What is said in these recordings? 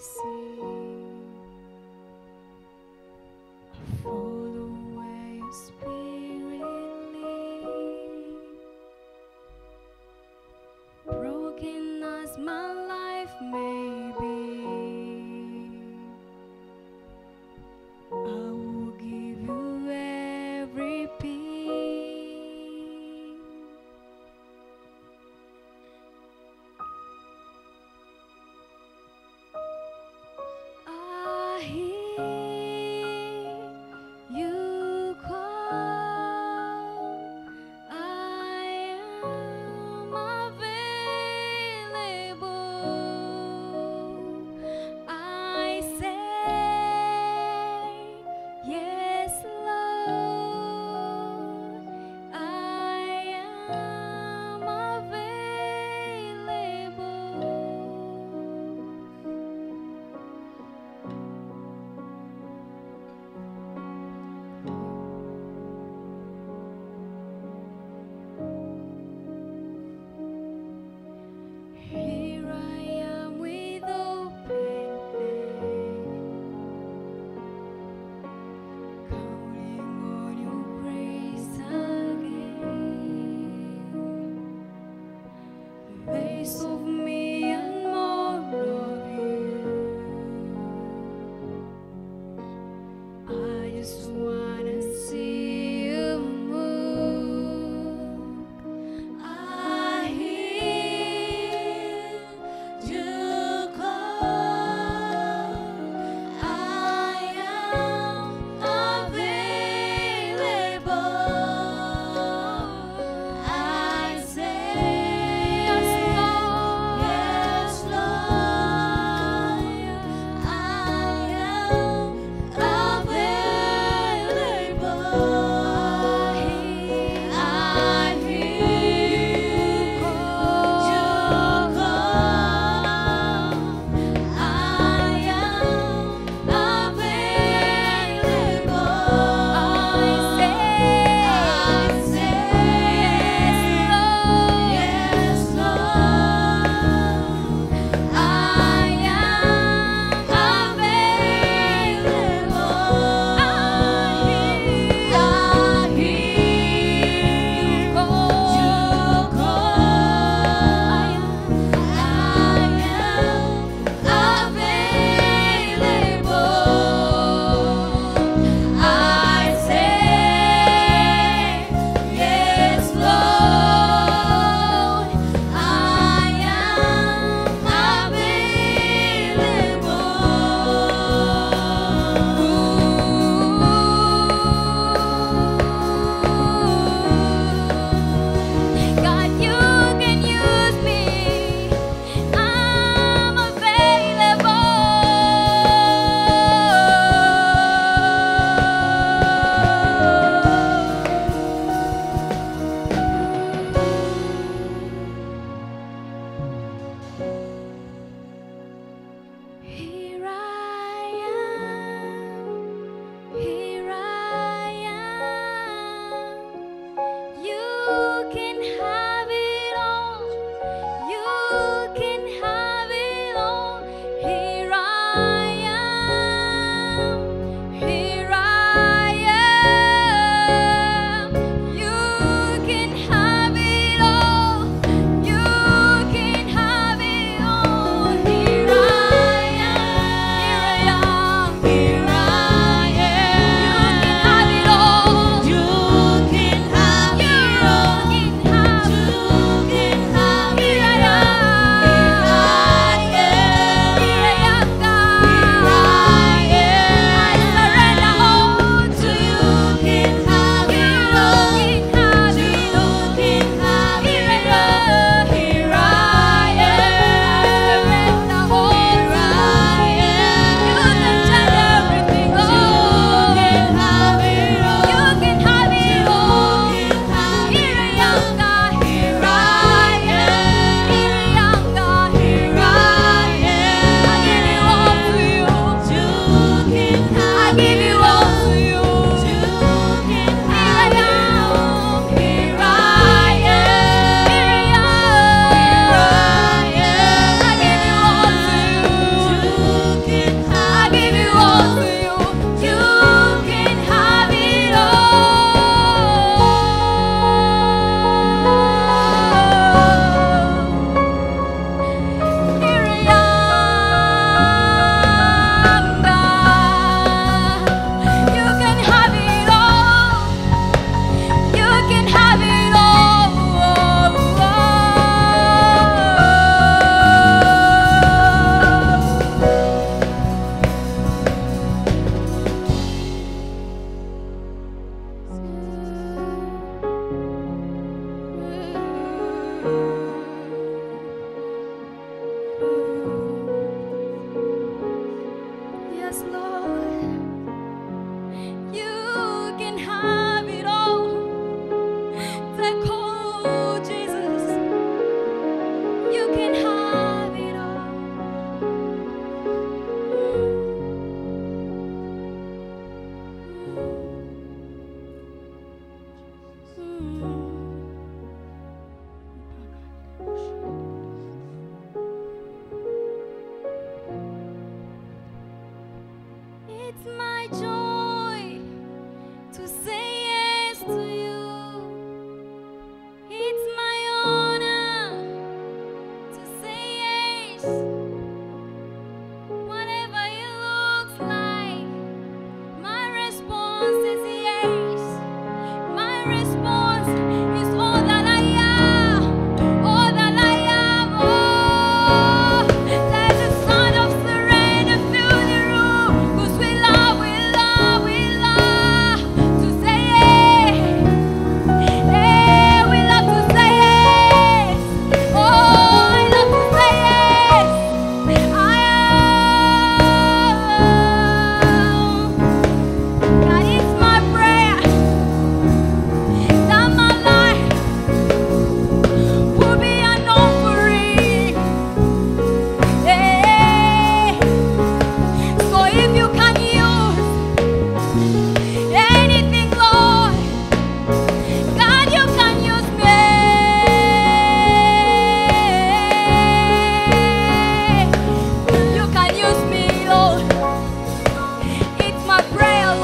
see.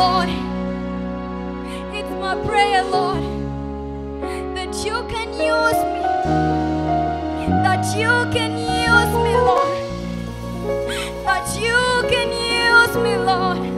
Lord. It's my prayer, Lord, that you can use me, that you can use me, Lord, that you can use me, Lord.